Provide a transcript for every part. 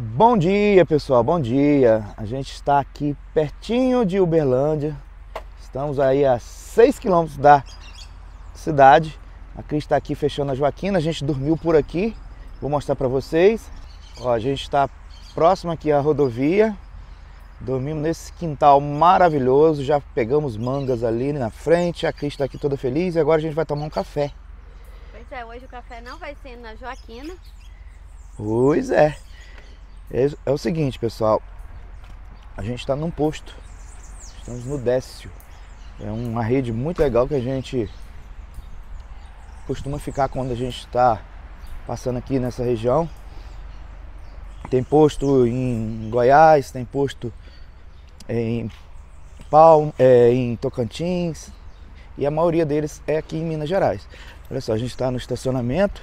Bom dia, pessoal. Bom dia. A gente está aqui pertinho de Uberlândia. Estamos aí a 6 quilômetros da cidade. A Cris está aqui fechando a Joaquina. A gente dormiu por aqui. Vou mostrar para vocês. Ó, a gente está próximo aqui à rodovia. Dormimos nesse quintal maravilhoso. Já pegamos mangas ali na frente. A Cris está aqui toda feliz. E agora a gente vai tomar um café. Pois é, hoje o café não vai ser na Joaquina. Pois é. É, é o seguinte, pessoal. A gente está num posto. Estamos no Décio. É uma rede muito legal que a gente costuma ficar quando a gente está passando aqui nessa região. Tem posto em Goiás, tem posto em Palm, é, em Tocantins e a maioria deles é aqui em Minas Gerais. Olha só, a gente está no estacionamento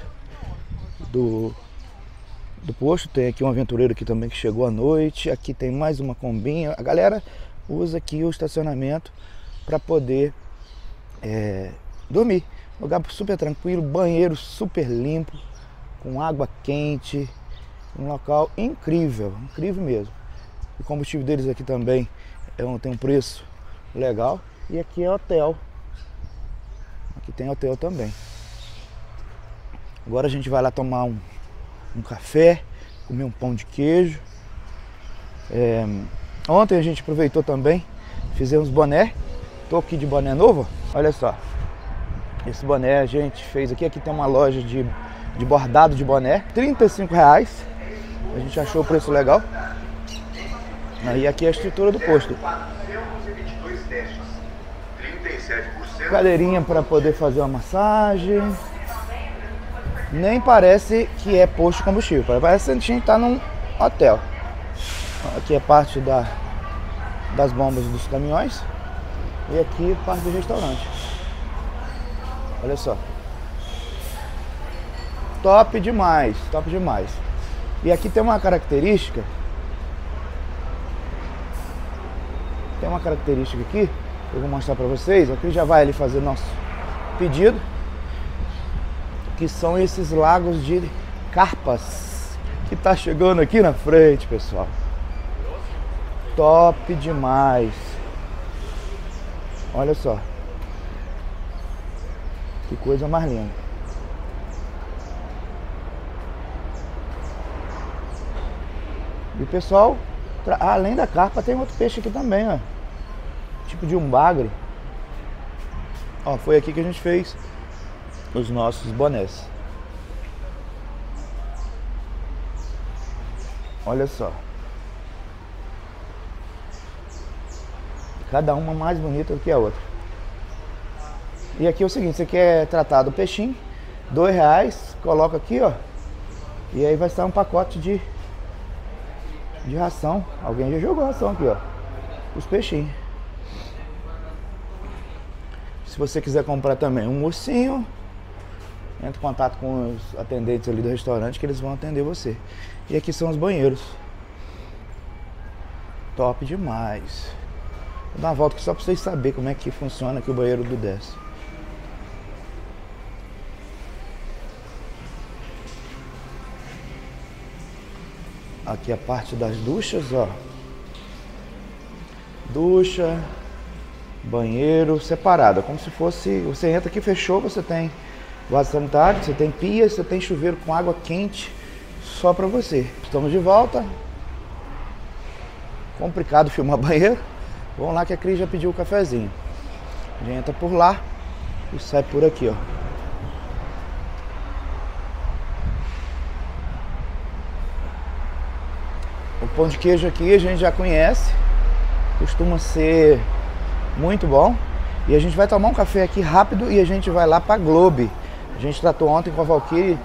do do posto. Tem aqui um aventureiro aqui também que chegou à noite. Aqui tem mais uma combinha. A galera usa aqui o estacionamento para poder é, dormir. Lugar super tranquilo, banheiro super limpo, com água quente. Um local incrível, incrível mesmo. O combustível deles aqui também é um, tem um preço legal. E aqui é hotel. Aqui tem hotel também. Agora a gente vai lá tomar um, um café, comer um pão de queijo. É, ontem a gente aproveitou também, fizemos boné. Tô aqui de boné novo, olha só. Esse boné a gente fez aqui, aqui tem uma loja de, de bordado de boné, 35 reais. A gente achou o preço legal. Aí aqui é a estrutura do posto. Cadeirinha para poder fazer uma massagem nem parece que é posto de combustível. Parece que a gente está num hotel. Aqui é parte da, das bombas dos caminhões. E aqui é parte do restaurante. Olha só. Top demais, top demais. E aqui tem uma característica. Tem uma característica aqui, eu vou mostrar para vocês. Aqui já vai ali fazer nosso pedido que são esses lagos de carpas que tá chegando aqui na frente, pessoal. Top demais. Olha só. Que coisa mais linda. E pessoal, além da carpa tem outro peixe aqui também, ó. Tipo de um bagre. Ó, foi aqui que a gente fez os nossos bonés. Olha só. Cada uma mais bonita do que a outra. E aqui é o seguinte, você quer tratar do peixinho, dois reais, coloca aqui, ó. E aí vai estar um pacote de, de ração. Alguém já jogou ração aqui, ó. Os peixinhos. Se você quiser comprar também um ursinho, entre em contato com os atendentes ali do restaurante que eles vão atender você. E aqui são os banheiros. Top demais. Vou dar uma volta aqui só para vocês saberem como é que funciona aqui o banheiro do Décio. Aqui a parte das duchas, ó. Ducha, banheiro separado, como se fosse. Você entra aqui, fechou, você tem vaso você tem pia, você tem chuveiro com água quente só para você. Estamos de volta. Complicado filmar banheiro. Vamos lá que a Cris já pediu o cafezinho. A gente entra por lá e sai por aqui, ó. O pão de queijo aqui a gente já conhece. Costuma ser muito bom. E a gente vai tomar um café aqui rápido e a gente vai lá para Globe. A gente tratou ontem com a Valkyrie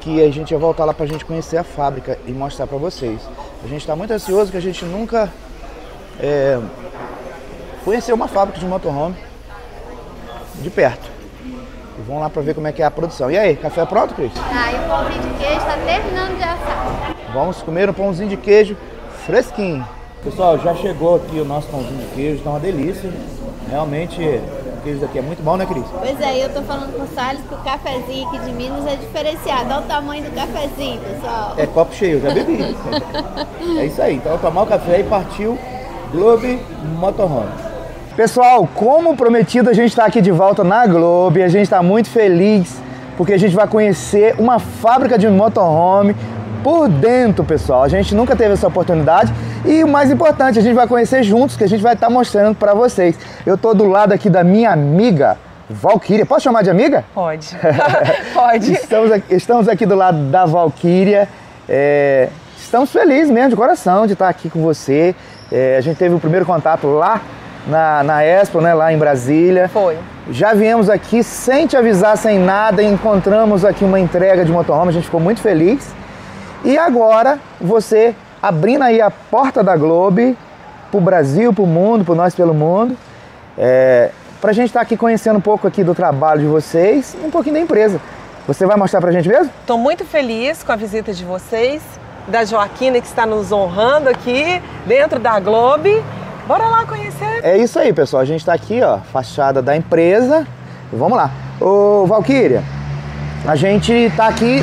que a gente ia voltar lá para a gente conhecer a fábrica e mostrar para vocês. A gente está muito ansioso que a gente nunca é, conheceu uma fábrica de motorhome de perto. E vamos lá para ver como é que é a produção. E aí, café pronto, Cris? Tá, e o pãozinho de queijo está terminando de assar. Vamos comer um pãozinho de queijo fresquinho. Pessoal, já chegou aqui o nosso pãozinho de queijo, está uma delícia. Realmente queijo daqui é muito bom, né, Cris? Pois é, eu tô falando com o Salles que o cafezinho aqui de Minas é diferenciado. Olha o tamanho do cafezinho, pessoal. É copo cheio, já bebi. é isso aí. Então, tomar o café e partiu Globe Motorhome. Pessoal, como prometido, a gente está aqui de volta na Globe. A gente está muito feliz porque a gente vai conhecer uma fábrica de motorhome por dentro, pessoal. A gente nunca teve essa oportunidade e o mais importante, a gente vai conhecer juntos, que a gente vai estar mostrando para vocês. Eu estou do lado aqui da minha amiga Valquíria. Posso chamar de amiga? Pode. Pode. Estamos aqui, estamos aqui do lado da Valquíria. É, estamos felizes mesmo, de coração, de estar aqui com você. É, a gente teve o primeiro contato lá na, na Expo, né, lá em Brasília. Foi. Já viemos aqui sem te avisar, sem nada, encontramos aqui uma entrega de motorhome, a gente ficou muito feliz. E agora você abrindo aí a porta da Globe para o Brasil, para o mundo, para nós pelo mundo, é, para a gente estar tá aqui conhecendo um pouco aqui do trabalho de vocês e um pouquinho da empresa. Você vai mostrar para a gente mesmo? Estou muito feliz com a visita de vocês, da Joaquina que está nos honrando aqui dentro da Globe. Bora lá conhecer. É isso aí, pessoal. A gente está aqui, ó, fachada da empresa. Vamos lá. Ô, Valquíria, a gente está aqui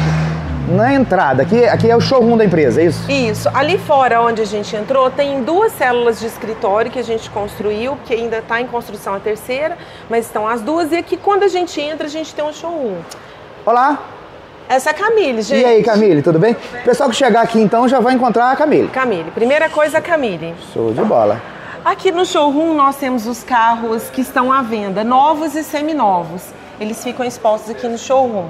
na entrada. Aqui, aqui é o showroom da empresa, é isso? Isso. Ali fora, onde a gente entrou, tem duas células de escritório que a gente construiu, que ainda está em construção a terceira, mas estão as duas. E aqui, quando a gente entra, a gente tem um showroom. Olá! Essa é a Camille, gente. E aí, Camille, tudo bem? O pessoal que chegar aqui, então, já vai encontrar a Camille. Camille. Primeira coisa, a Camille. Show de bola. Aqui no showroom, nós temos os carros que estão à venda, novos e seminovos. Eles ficam expostos aqui no showroom.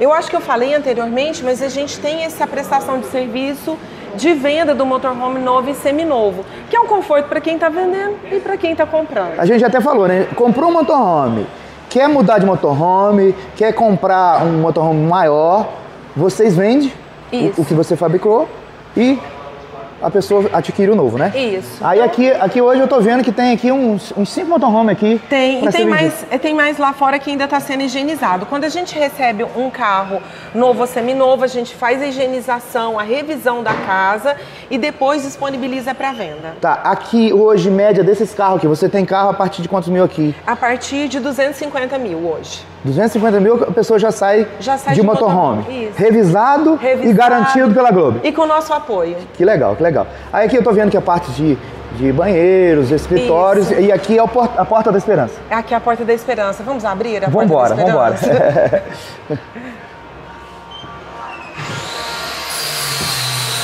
Eu acho que eu falei anteriormente, mas a gente tem essa prestação de serviço de venda do motorhome novo e seminovo, que é um conforto para quem está vendendo e para quem está comprando. A gente até falou, né? Comprou um motorhome, quer mudar de motorhome, quer comprar um motorhome maior, vocês vendem o, o que você fabricou e a pessoa adquire o novo, né? Isso. Aí aqui, aqui hoje eu tô vendo que tem aqui uns, uns cinco motorhome aqui. Tem, e tem mais, tem mais lá fora que ainda está sendo higienizado. Quando a gente recebe um carro novo ou seminovo, a gente faz a higienização, a revisão da casa e depois disponibiliza para venda. Tá, aqui hoje, média desses carros aqui, você tem carro a partir de quantos mil aqui? A partir de 250 mil hoje. 250 mil, a pessoa já sai, já sai de, de motorhome. motorhome. Revisado, Revisado, e garantido pela Globo. E com o nosso apoio. Que legal, que legal. Aí aqui eu tô vendo que a parte de, de banheiros, escritórios, Isso. e aqui é a porta, a porta da Esperança. Aqui é a Porta da Esperança. Vamos abrir a vambora, Porta da Esperança? Vambora, vambora.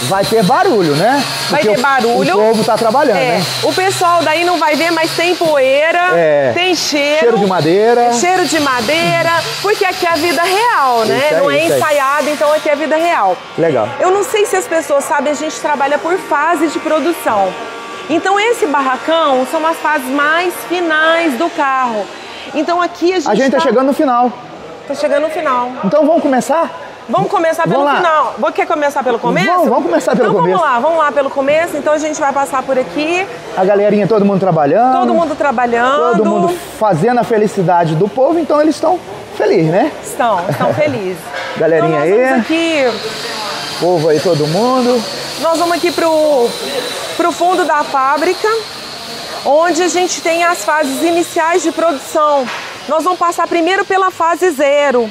vai ter barulho, né? Porque vai ter barulho. O povo tá trabalhando, é. né? O pessoal daí não vai ver, mas tem poeira, é. tem cheiro. Cheiro de madeira. Cheiro de madeira, porque aqui é a vida real, né? Aí, não é ensaiado, então aqui é a vida real. Legal. Eu não sei se as pessoas sabem, a gente trabalha por fase de produção. Então esse barracão são as fases mais finais do carro. Então aqui a gente. A gente tá, tá chegando no final. Tá chegando no final. Então vamos começar? Vamos começar pelo vamos final. Quer começar pelo começo? Vamos, vamos começar pelo então, começo. Vamos lá, vamos lá pelo começo. Então a gente vai passar por aqui. A galerinha, todo mundo trabalhando. Todo mundo trabalhando. Todo mundo fazendo a felicidade do povo, então eles estão felizes, né? Estão, estão felizes. Galerinha então, aí. Vamos aqui. Povo aí, todo mundo. Nós vamos aqui pro, pro fundo da fábrica, onde a gente tem as fases iniciais de produção. Nós vamos passar primeiro pela fase zero.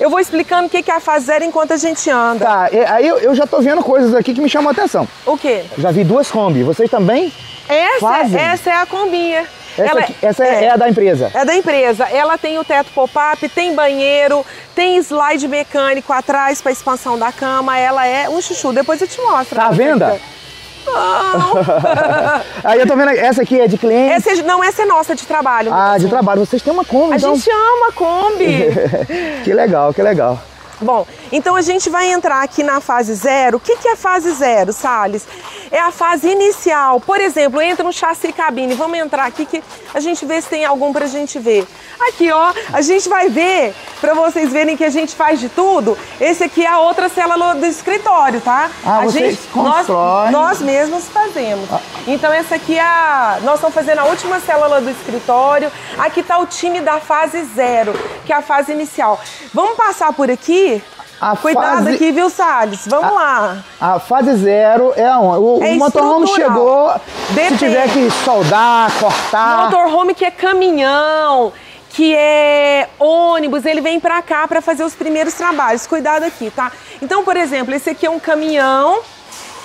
Eu vou explicando o que é a fase zero enquanto a gente anda. Tá, aí eu, eu já tô vendo coisas aqui que me chamam a atenção. O quê? Já vi duas Kombi. Vocês também essa, fazem? Essa é a Kombinha. Essa, ela, aqui, essa é, é, a da empresa? É da empresa. Ela tem o teto pop-up, tem banheiro, tem slide mecânico atrás para expansão da cama. Ela é um chuchu. Depois eu te mostro. Tá à venda? Não. Aí eu tô vendo, essa aqui é de cliente? Essa, é não, essa é nossa, de trabalho. Ah, de trabalho. Vocês têm uma Kombi, A então? gente ama a Kombi. que legal, que legal. Bom, então a gente vai entrar aqui na fase zero. O que, que é fase zero, Salles? É a fase inicial. Por exemplo, entra um chassi cabine. Vamos entrar aqui que a gente vê se tem algum pra gente ver. Aqui, ó, a gente vai ver, pra vocês verem que a gente faz de tudo. Esse aqui é a outra célula do escritório, tá? Ah, a vocês gente, constroem. nós, nós mesmos fazemos. Ah. Então essa aqui é a... Nós estamos fazendo a última célula do escritório. Aqui tá o time da fase zero, que é a fase inicial. Vamos passar por aqui? A Cuidado fase... aqui, viu, Salles? Vamos a, lá. A fase zero é aonde? O, é o motorhome chegou, Depende. se tiver que soldar, cortar... Motorhome que é caminhão, que é ônibus, ele vem para cá para fazer os primeiros trabalhos. Cuidado aqui, tá? Então, por exemplo, esse aqui é um caminhão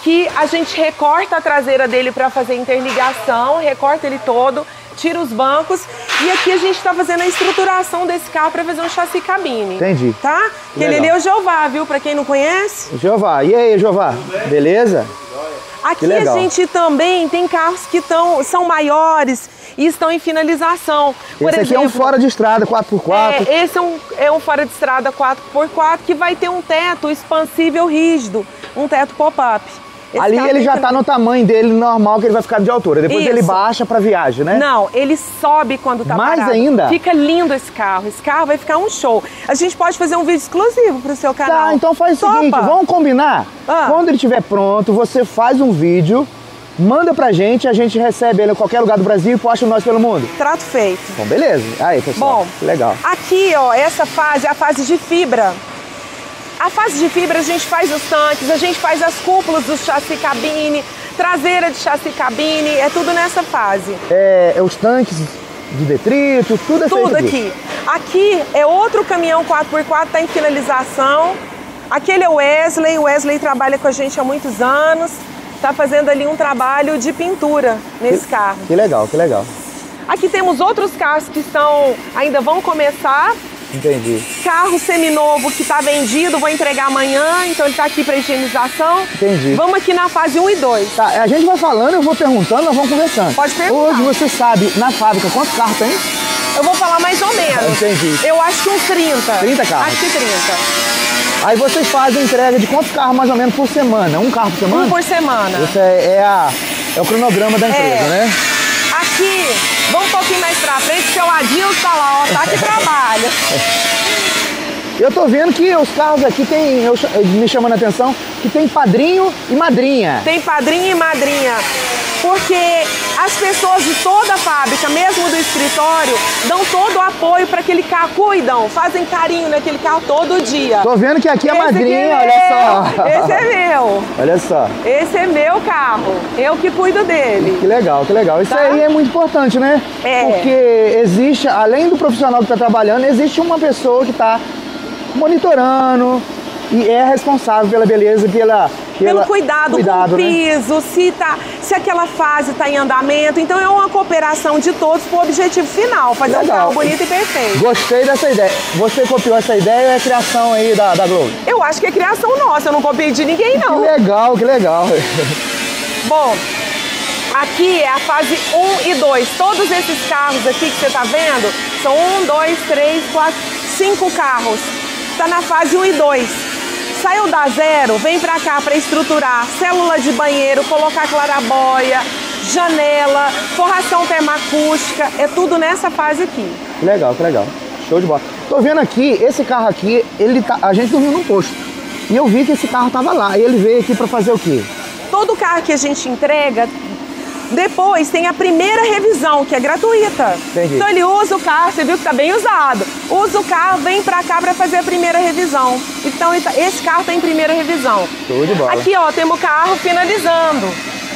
que a gente recorta a traseira dele para fazer interligação, recorta ele todo, tira os bancos e aqui a gente está fazendo a estruturação desse carro para fazer um chassi cabine. Entendi. Tá? Que ele Legal. é o Jeová, viu? Para quem não conhece. Jeová, e aí, Jeová? Beleza? Aqui a gente também tem carros que tão, são maiores e estão em finalização. Por Esse aqui é um exemplo, fora de estrada, 4x4. É, esse é um, é um fora de estrada 4x4 que vai ter um teto expansível rígido, um teto pop-up. Esse Ali ele já que- tá no tamanho dele normal que ele vai ficar de altura. Depois Isso. ele baixa pra viagem, né? Não, ele sobe quando tá Mais parado. ainda? Fica lindo esse carro. Esse carro vai ficar um show. A gente pode fazer um vídeo exclusivo pro seu canal. Tá, então faz o Topa? seguinte, vamos combinar? Ah. Quando ele estiver pronto, você faz um vídeo, manda pra gente, a gente recebe ele em qualquer lugar do Brasil e posta nós pelo mundo. Trato feito. Bom, beleza. Aí, pessoal. Bom, legal. Aqui, ó, essa fase é a fase de fibra. A fase de fibra a gente faz os tanques, a gente faz as cúpulas do chassi cabine, traseira de chassi cabine, é tudo nessa fase. É, é os tanques de detrito, tudo é Tudo aqui. Aqui é outro caminhão 4x4, tá em finalização. Aquele é o Wesley, o Wesley trabalha com a gente há muitos anos. Tá fazendo ali um trabalho de pintura nesse carro. Que legal, que legal. Aqui temos outros carros que estão ainda vão começar. Entendi. Carro seminovo que está vendido, vou entregar amanhã, então ele está aqui para higienização. Entendi. Vamos aqui na fase 1 e 2. Tá, a gente vai falando, eu vou perguntando, nós vamos conversando. Pode perguntar. Hoje você sabe, na fábrica, quantos carros tem? Eu vou falar mais ou menos. Entendi. Eu acho que uns 30. 30 carros. Acho que 30. Aí vocês fazem entrega de quantos carros mais ou menos por semana? Um carro por semana? Um por semana. Esse é, é a, é o cronograma da empresa, É. né? Aqui, vamos um pouquinho mais pra frente, seu Adilson tá lá, ó, tá que trabalha. Eu tô vendo que os carros aqui tem, eu, me chamando a atenção, que tem padrinho e madrinha. Tem padrinho e madrinha. Porque as pessoas de toda a fábrica, mesmo do escritório, dão todo o apoio para aquele carro, cuidam, fazem carinho naquele carro todo dia. Tô vendo que aqui é Esse aqui madrinha, é olha só. Esse é meu. Olha só. Esse é meu carro. Eu que cuido dele. Que legal, que legal. Isso Tá? aí é muito importante, né? É. Porque existe, além do profissional que está trabalhando, existe uma pessoa que está monitorando e é responsável pela beleza, pela, Pelo pela cuidado, cuidado, com o né? piso, se, tá, se aquela fase está em andamento. Então é uma cooperação de todos para o objetivo final, fazer um Legal. carro bonito e perfeito. Gostei dessa ideia. Você copiou essa ideia é a criação aí da, da Globo. Eu acho que é criação nossa, eu não copiei de ninguém Que não. legal, que legal. Bom, aqui é a fase 1 e 2. Todos esses carros aqui que você está vendo são 1, 2, 3, 4, 5 carros. Está na fase 1 e 2. Saiu da zero, vem pra cá para estruturar célula de banheiro, colocar clarabóia, janela, forração termoacústica, é tudo nessa fase aqui. Que legal, que legal. Show de bola. Tô vendo aqui, esse carro aqui, ele tá, a gente dormiu num posto. E eu vi que esse carro tava lá. E ele veio aqui para fazer o quê? Todo carro que a gente entrega, depois tem a primeira revisão, que é gratuita. Entendi. Então ele usa o carro, você viu que tá bem usado. Usa o carro, vem pra cá pra fazer a primeira revisão. Então tá- esse carro tá em primeira revisão. De bola. Aqui, ó, temos o carro finalizando.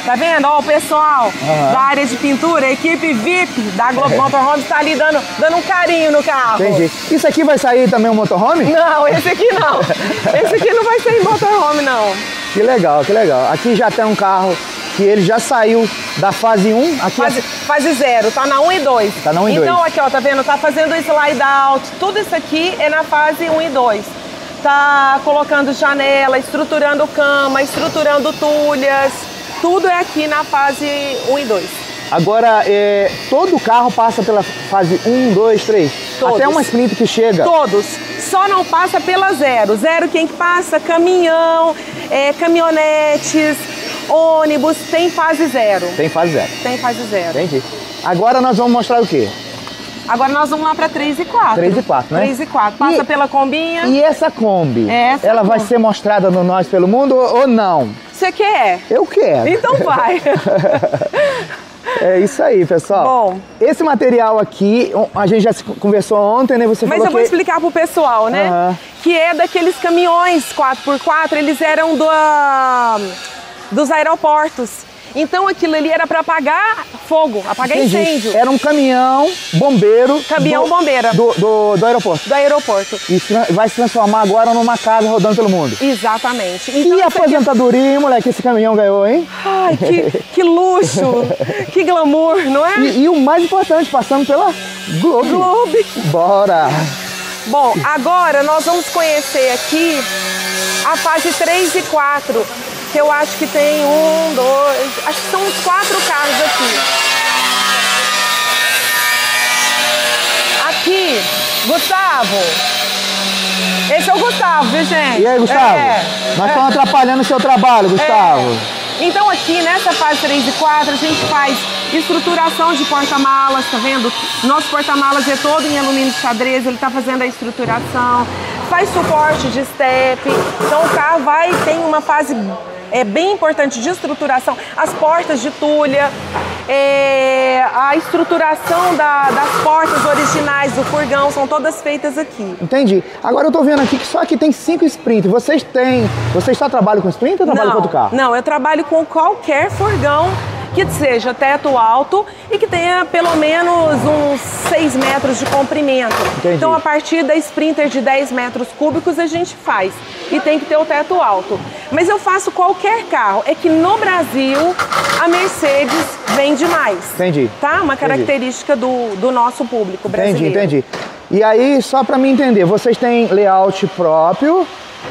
Tá vendo? Ó, o pessoal Aham. da área de pintura, a equipe VIP da Globo Motorhome tá ali dando, dando um carinho no carro. Entendi. Isso aqui vai sair também um motorhome? Não, esse aqui não. Esse aqui não vai ser motorhome, não. Que legal, que legal. Aqui já tem um carro que ele já saiu da fase 1. Aqui Fase, fase zero, tá na 1 e 2. Tá na 1 e Então 2. aqui, ó, tá vendo? Tá fazendo slide out. Tudo isso aqui é na fase 1 e 2. Tá colocando janela, estruturando cama, estruturando tulhas. Tudo é aqui na fase 1 e 2. Agora, é, todo carro passa pela fase 1, 2, 3. Todos. Até uma Sprinter que chega. Todos. Só não passa pela zero. Zero quem que passa? Caminhão, é, caminhonetes, ônibus. Tem fase zero. Tem fase 0. Tem fase zero. Entendi. Agora nós vamos mostrar o quê? Agora nós vamos lá para 3 e 4. 3 e 4, né? 3 e 4. Passa E- pela combinha. E essa Kombi? Essa ela vai ser mostrada no Nós pelo Mundo ou não? Você quer? Eu quero. Então vai. É isso aí, pessoal. Bom. Esse material aqui, a gente já se conversou ontem, né? Você Mas eu vou que... explicar pro pessoal, né? Aham. Que é daqueles caminhões 4x4, eles eram do, dos aeroportos. Então aquilo ali era para apagar fogo, apagar Entendi. incêndio. Era um caminhão bombeiro. Caminhão do, bombeira. Do, do, do aeroporto. Do aeroporto. E vai se transformar agora numa casa rodando pelo mundo. Exatamente. E Então, a isso aqui- aposentadoria, moleque, esse caminhão ganhou, hein? Ai, que, que luxo, que glamour, não é? E, e o mais importante, passando pela Globo. Globe. Bora! Bom, agora nós vamos conhecer aqui a fase 3 e 4, que eu acho que tem um, dois, acho que são uns quatro carros aqui. Aqui, Gustavo. Esse é o Gustavo, viu, gente? E aí, Gustavo? É, Nós é. estamos atrapalhando o seu trabalho, Gustavo. É. Então aqui nessa fase 3 e 4 a gente faz estruturação de porta-malas, tá vendo? Nosso porta-malas é todo em alumínio de xadrez, ele tá fazendo a estruturação, faz suporte de step. Então o carro vai tem uma fase é bem importante de estruturação, as portas de tulha, é, a estruturação da- das portas originais do furgão são todas feitas aqui. Entendi. Agora eu tô vendo aqui que só aqui tem cinco Sprint. Vocês têm. Vocês só trabalham com Sprint ou trabalham com outro carro? Não, eu trabalho com qualquer furgão que seja teto alto e que tenha pelo menos uns 6 metros de comprimento. Entendi. Então, a partir da Sprinter de 10 metros cúbicos, a gente faz. E tem que ter o teto alto. Mas eu faço qualquer carro. É que no Brasil, a Mercedes vende mais. Entendi. Tá? Uma característica do, do nosso público brasileiro. Entendi, entendi. E aí, só para mim entender, vocês têm layout próprio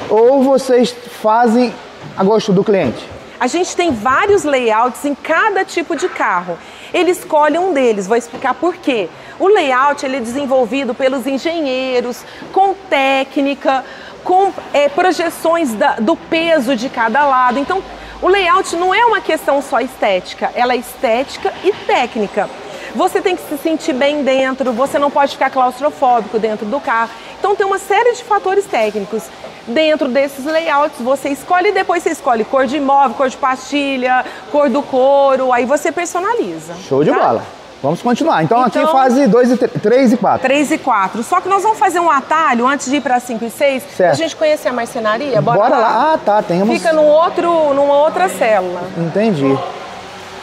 ou vocês fazem a gosto do cliente? A gente tem vários layouts em cada tipo de carro. Ele escolhe um deles, vou explicar por quê. O layout ele é desenvolvido pelos engenheiros, com técnica, com eh, projeções da- do peso de cada lado. Então, o layout não é uma questão só estética, ela é estética e técnica. Você tem que se sentir bem dentro, você não pode ficar claustrofóbico dentro do carro. Então tem uma série de fatores técnicos. Dentro desses layouts você escolhe e depois você escolhe cor de imóvel, cor de pastilha, cor do couro, aí você personaliza. Show de tá? bola. Vamos continuar. Então, aqui Então- fase 2 e 3 e 4. 3 e 4. Só que nós vamos fazer um atalho antes de ir para 5 e 6, Certo. a gente conhecer a marcenaria. Bora, Bora lá. Ah, tá. Temos. Fica num outro, numa outra célula. Entendi.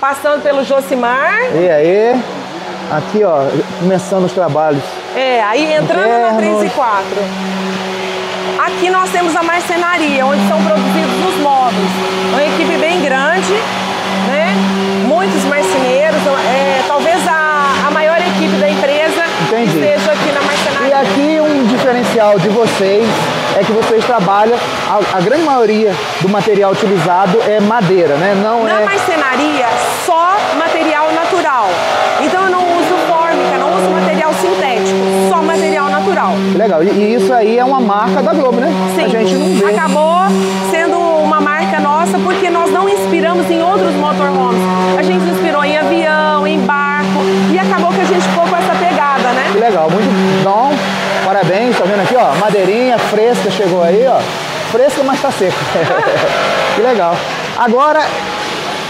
Passando pelo Josimar. E aí? Aqui, ó, começando os trabalhos. É, aí entrando na Internos. 3 e 4. Aqui nós temos a marcenaria, onde são produzidos os móveis. Uma equipe bem grande, né? Muitos marceneiros, é, talvez a, a maior equipe da empresa Entendi. esteja aqui na E marcenaria. aqui um diferencial de vocês é que vocês trabalham, a, a grande maioria do material utilizado é madeira, né? Não Na é. marcenaria, só material natural. Então eu não uso fórmica, não uso material Legal. E, isso aí é uma marca da Globo, né? Sim, A gente não vê. acabou sendo uma marca nossa porque nós não inspiramos em outros motorhomes. A gente inspirou em avião, em barco e acabou que a gente ficou com essa pegada, né? Que legal, muito bom. Parabéns, tá vendo aqui, ó? Madeirinha fresca chegou aí, ó. Fresca, mas tá seca. que legal. Agora,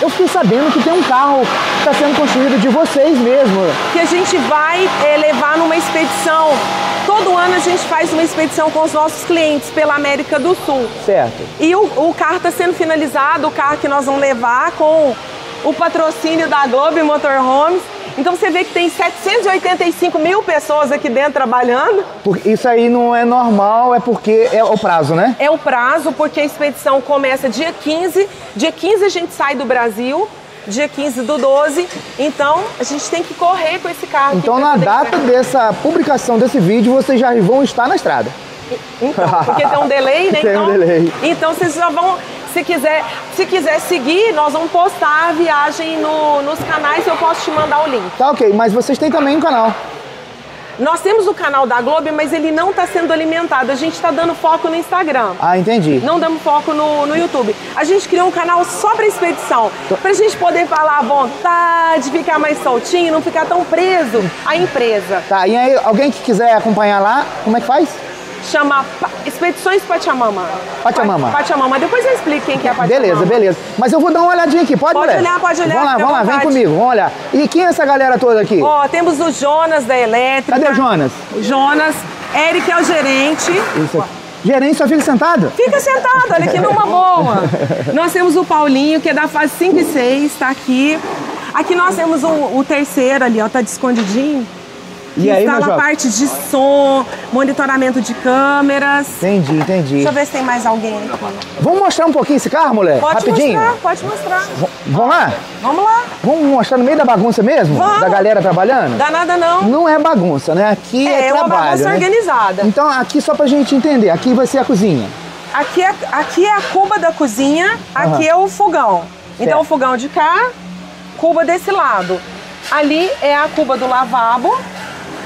eu fiquei sabendo que tem um carro que está sendo construído de vocês mesmo. Que a gente vai eh, levar numa expedição. Todo ano a gente faz uma expedição com os nossos clientes pela América do Sul. Certo. E o, o carro está sendo finalizado, o carro que nós vamos levar com o patrocínio da Globo Motorhomes. Então você vê que tem 785 mil pessoas aqui dentro trabalhando. Isso aí não é normal, é porque é o prazo, né? É o prazo, porque a expedição começa dia 15. Dia 15 a gente sai do Brasil, dia 15 do 12. Então a gente tem que correr com esse carro. Então, na data dessa publicação desse vídeo, vocês já vão estar na estrada. Então, porque tem um delay, né? Tem um então, delay. Então vocês já vão. Se quiser, se quiser seguir, nós vamos postar a viagem no- nos canais e eu posso te mandar o link. Tá ok, mas vocês têm também um canal. Nós temos o canal da Globo, mas ele não está sendo alimentado. A gente está dando foco no Instagram. Ah, entendi. Não damos foco no, no YouTube. A gente criou um canal só para expedição, para a gente poder falar à vontade, ficar mais soltinho, não ficar tão preso à empresa. Tá, e aí, alguém que quiser acompanhar lá, como é que faz? Chama Expedições Pachamama. Pachamama. Pa- Pachamama. Depois eu explico quem que é Pachamama. Beleza, beleza. Mas eu vou dar uma olhadinha aqui, pode, Pode mulher? olhar, pode olhar, Vamos lá, vamos lá, vem comigo, vamos olhar. E quem é essa galera toda aqui? Ó, temos o Jonas da Elétrica. Cadê o Jonas? O Jonas. Eric é o gerente. Isso aqui. Gerente só fica sentado? Fica sentado, olha aqui numa boa. Nós temos o Paulinho, que é da fase 5 e 6, tá aqui. Aqui nós temos o, o terceiro ali, ó, tá de escondidinho. E aí, instala Major? a parte de som, monitoramento de câmeras. Entendi, entendi. Deixa eu ver se tem mais alguém aqui. Vamos mostrar um pouquinho esse carro, mulher? Pode Rapidinho? mostrar, pode mostrar. V- Vamos lá? Vamos lá. Vamos mostrar no meio da bagunça mesmo? Vamos. Da galera trabalhando? Dá nada não. Não é bagunça, né? Aqui é, É, uma trabalho, bagunça né? organizada. Então, aqui só pra gente entender, aqui vai ser a cozinha. Aqui é, aqui é a cuba da cozinha, aqui é o fogão. Então Certo. o fogão de cá, cuba desse lado. Ali é a cuba do lavabo.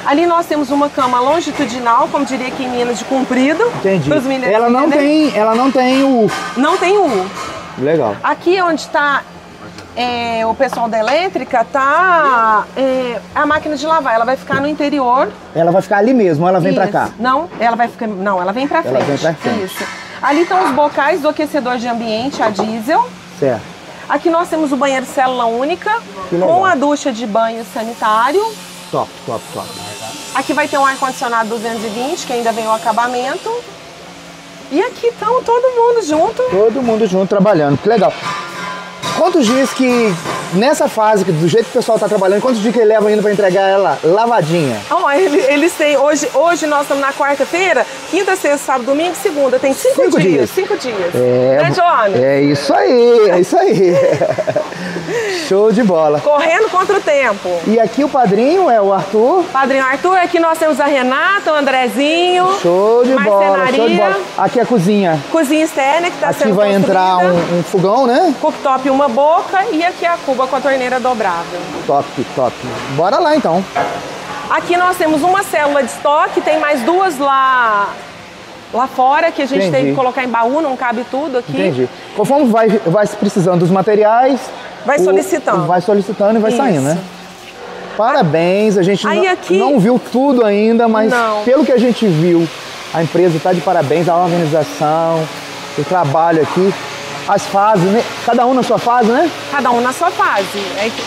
Ali nós temos uma cama longitudinal, como diria aqui em Minas, de comprido. Entendi. Ela não tem, ela não tem o... Não tem U. Legal. Aqui onde está o pessoal da elétrica, tá é, a máquina de lavar. Ela vai ficar no interior. Ela vai ficar ali mesmo, ela vem Isso. cá. Não, ela vai ficar. Não, ela vem pra frente. Ela vem pra frente. Isso. Ali estão os bocais do aquecedor de ambiente a diesel. Certo. Aqui nós temos o banheiro célula única, com a ducha de banho sanitário. Top, top, top. Aqui vai ter um ar-condicionado 220, que ainda vem o acabamento. E aqui estão todo mundo junto. Todo mundo junto trabalhando, que legal. Quantos dias que, nessa fase, do jeito que o pessoal tá trabalhando, quantos dias que ele leva ainda pra entregar ela lavadinha? Ó, ele- eles têm. Hoje, hoje nós estamos na quarta-feira, quinta, sexta, sábado, domingo, segunda. Tem cinco, Cinco dias, dias. Cinco dias. É, Né, Johnny? é isso aí, é isso aí. Show de bola. Correndo contra o tempo. E aqui o padrinho é o Arthur. Padrinho Arthur, aqui nós temos a Renata, o Andrezinho. Show de bola, show de bola. Aqui é a cozinha. Cozinha externa que está Aqui sendo vai entrar construída. um, um fogão, né? Cooktop uma boca e aqui a cuba com a torneira dobrável. Top, top. Bora lá então. Aqui nós temos uma célula de estoque, tem mais duas lá lá fora que a gente Entendi. tem que colocar em baú, não cabe tudo aqui. Entendi. Conforme vai, vai se precisando dos materiais, Vai o- solicitando. vai solicitando e vai Isso. saindo, né? Parabéns, a gente Aí não, aqui- não viu tudo ainda, mas Não. pelo que a gente viu, a empresa está de parabéns, a organização, o trabalho aqui, as fases, né? Cada um na sua fase, né? Cada um na sua fase.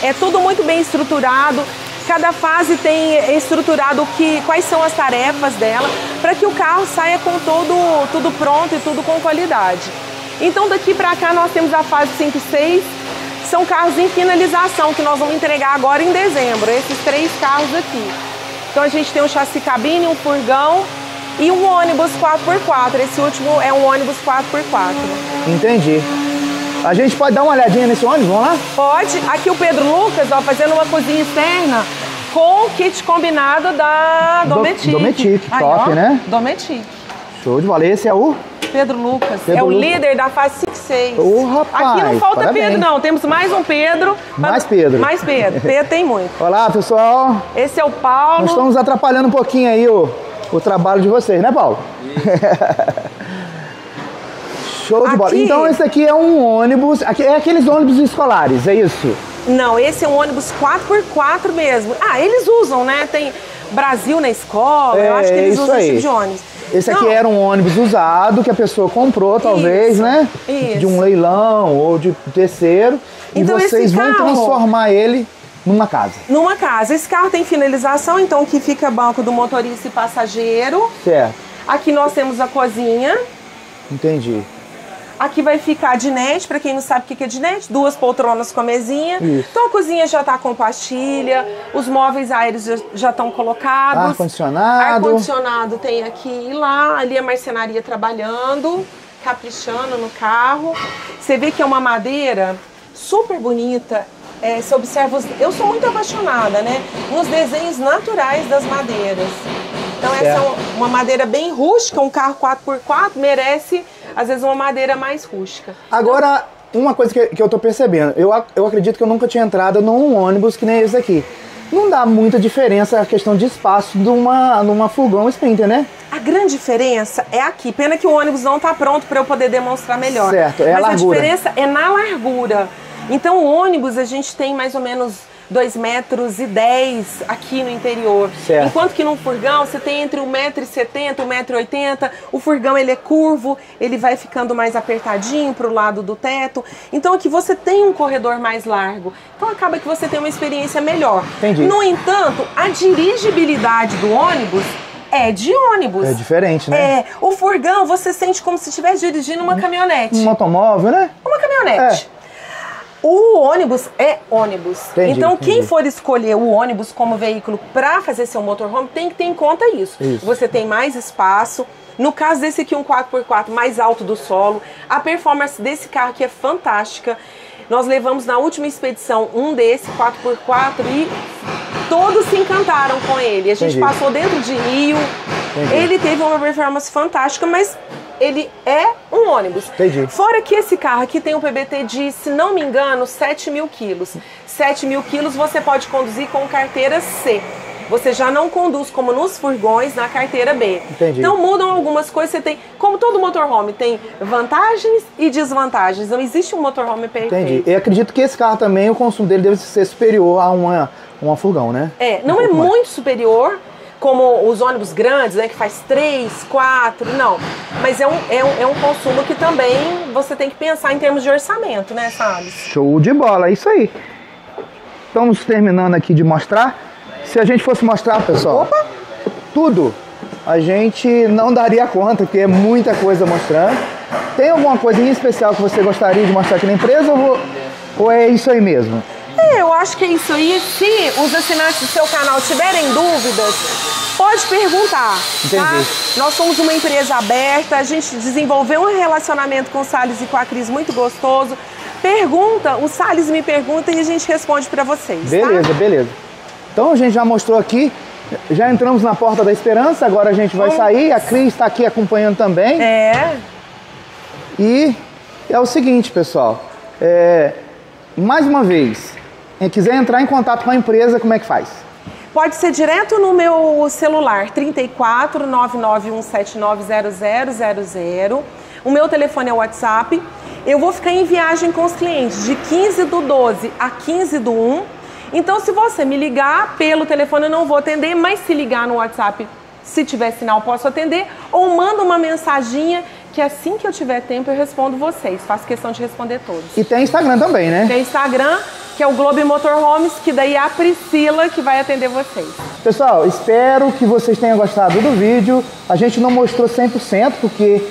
É, é tudo muito bem estruturado. Cada fase tem estruturado que, quais são as tarefas dela, para que o carro saia com todo, tudo pronto e tudo com qualidade. Então daqui para cá nós temos a fase 5 e 6, são carros em finalização que nós vamos entregar agora em dezembro, esses três carros aqui. Então a gente tem um chassi cabine, um furgão e um ônibus 4x4. Esse último é um ônibus 4x4. Entendi. A gente pode dar uma olhadinha nesse ônibus, vamos lá? Pode. Aqui o Pedro Lucas, ó, fazendo uma cozinha externa com o kit combinado da Do- Dometic. Dometic, Aí, top, ó, né? Dometic. Show de bola. Esse é o? Pedro Lucas. Pedro é o Lucas. líder da fase 5-6. Ô, rapaz, Aqui não falta parabéns. Pedro, não. Temos mais um Pedro. Mais Pedro. Mais Pedro. Pedro tem muito. Olá, pessoal. Esse é o Paulo. Nós estamos atrapalhando um pouquinho aí o, o trabalho de vocês, né, Paulo? Show de bola. Aqui- Então esse aqui é um ônibus, aqui- é aqueles ônibus escolares, é isso? Não, esse é um ônibus 4x4 mesmo. Ah, eles usam, né? Tem Brasil na escola. eu É, acho que eles isso usam esse aí. tipo de ônibus. Esse aqui Não, era um ônibus usado que a pessoa comprou, talvez, Isso, né? isso. De um leilão ou de terceiro. Então, e vocês esse vão carro- transformar ele numa casa. Numa casa. Esse carro tem finalização, então aqui fica banco do motorista e passageiro. Certo. Aqui nós temos a cozinha. Entendi. Aqui vai ficar a dinete, para quem não sabe o que é dinete, duas poltronas com a mesinha. Isso. Então a cozinha já está com pastilha, os móveis aéreos já- já estão colocados. Ar-condicionado. Ar-condicionado tem aqui e lá, ali a marcenaria trabalhando, caprichando no carro. Você vê que é uma madeira super bonita. É, você observa os... Eu sou muito apaixonada, né? Nos desenhos naturais das madeiras. Então essa é Certo. um- uma madeira bem rústica, um carro 4x4 merece, às vezes, uma madeira mais rústica. Agora, uma coisa que, que eu tô percebendo, eu, eu acredito que eu nunca tinha entrado num ônibus que nem esse aqui. Não dá muita diferença a questão de espaço de uma, numa furgão Sprinter, né? A grande diferença é aqui. Pena que o ônibus não está pronto para eu poder demonstrar melhor. Certo, é a Mas largura. diferença é na largura. Então o ônibus a gente tem mais ou menos 2 metros e 10 aqui no interior. Certo. Enquanto que no furgão você tem entre 1,70m e 1,80m. O furgão ele é curvo, ele vai ficando mais apertadinho para o lado do teto. Então aqui você tem um corredor mais largo. Então acaba que você tem uma experiência melhor. Entendi. No entanto, a dirigibilidade do ônibus é de ônibus. É diferente, né? É, o furgão você sente como se estivesse dirigindo uma caminhonete. Um automóvel, né? Uma caminhonete. O ônibus é ônibus. Entendi, então, quem entendi. for escolher o ônibus como veículo para fazer seu motorhome tem que ter em conta isso. Isso. Você tem mais espaço. No caso desse aqui, um 4x4 mais alto do solo, a performance desse carro aqui é fantástica. Nós levamos na última expedição um desse 4x4 e todos se encantaram com ele. A gente Entendi. passou dentro de Rio. Entendi. Ele teve uma performance fantástica, mas ele é um ônibus. Entendi. Fora que esse carro aqui tem um PBT de, se não me engano, 7 mil quilos. 7 mil quilos você pode conduzir com carteira C. Você já não conduz como nos furgões na carteira B. Entendi. Então mudam algumas coisas. Você tem, como todo motorhome, tem vantagens e desvantagens. Não existe um motorhome perfeito. Entendi. E acredito que esse carro também, o consumo dele deve ser superior a uma, uma furgão, né? É, não Um é mais. muito superior como os ônibus grandes, né, que faz três, quatro, não. Mas é um, é, um, é um consumo que também você tem que pensar em termos de orçamento, né, Salles? Show de bola, é isso aí. Estamos terminando aqui de mostrar. Se a gente fosse mostrar, pessoal, tudo, a gente não daria conta, porque é muita coisa mostrando. Tem alguma coisa em especial que você gostaria de mostrar aqui na empresa ou, ou é isso aí mesmo? É, eu acho que é isso aí. Se os assinantes do seu canal tiverem dúvidas, pode perguntar. Tá? Entendi. Nós somos uma empresa aberta, a gente desenvolveu um relacionamento com o Salles e com a Cris muito gostoso. Pergunta, o Salles me pergunta e a gente responde pra vocês. tá? Beleza, beleza. Então a gente já mostrou aqui, já entramos na porta da esperança, agora a gente vai sair, a Cris está aqui acompanhando também. É, E é o seguinte, pessoal. é, mais uma vez, quem quiser entrar em contato com a empresa, como é que faz? Pode ser direto no meu celular, 34 991790000. O meu telefone é o WhatsApp. Eu vou ficar em viagem com os clientes de 15 do 12 a 15 do 1. Então, se você me ligar pelo telefone, eu não vou atender, mas se ligar no WhatsApp, se tiver sinal, posso atender. Ou manda uma mensaginha que assim que eu tiver tempo eu respondo vocês. Faço questão de responder todos. E tem Instagram também, né? Tem Instagram, que é o Globe Motorhomes, que daí é a Priscila que vai atender vocês. Pessoal, espero que vocês tenham gostado do vídeo. A gente não mostrou 100% porque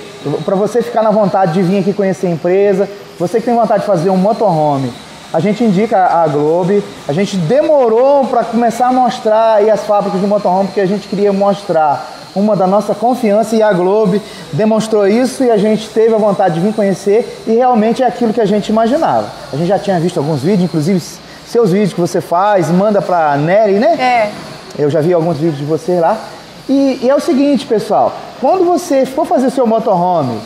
para você ficar na vontade de vir aqui conhecer a empresa, você que tem vontade de fazer um motorhome, a gente indica a Globe. A gente demorou para começar a mostrar as fábricas de motorhome porque a gente queria mostrar uma da nossa confiança e a Globe demonstrou isso e a gente teve a vontade de vir conhecer e realmente é aquilo que a gente imaginava. A gente já tinha visto alguns vídeos, inclusive seus vídeos que você faz, manda para Nery, né? É, Eu já vi alguns vídeos de você lá. E, e é o seguinte, pessoal, quando você for fazer seu motorhome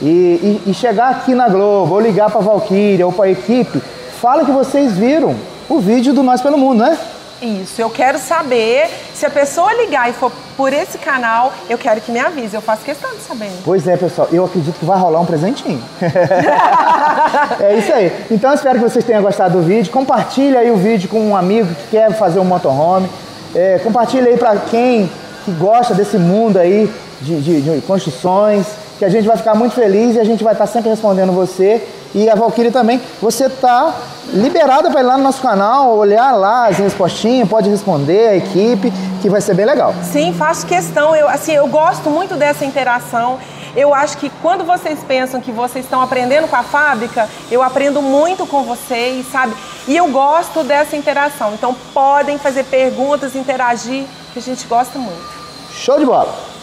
e, e- e chegar aqui na Globo, ou ligar para Valkyria ou para a equipe, fala que vocês viram o vídeo do Nós pelo Mundo, né? Isso. Eu quero saber, se a pessoa ligar e for por esse canal, eu quero que me avise. Eu faço questão de saber. Pois é, pessoal, eu acredito que vai rolar um presentinho. é isso aí. Então espero que vocês tenham gostado do vídeo. Compartilha aí o vídeo com um amigo que quer fazer um motorhome. É, compartilha aí para quem que gosta desse mundo aí de, de- de construções, que a gente vai ficar muito feliz e a gente vai estar sempre respondendo você. E a Valkyrie também, você tá liberada para ir lá no nosso canal, olhar lá as respostinhas, pode responder a equipe, que vai ser bem legal. Sim, faço questão. Eu, assim, eu gosto muito dessa interação. Eu acho que quando vocês pensam que vocês estão aprendendo com a fábrica, eu aprendo muito com vocês, sabe? E eu gosto dessa interação. Então podem fazer perguntas, interagir, que a gente gosta muito. Show de bola!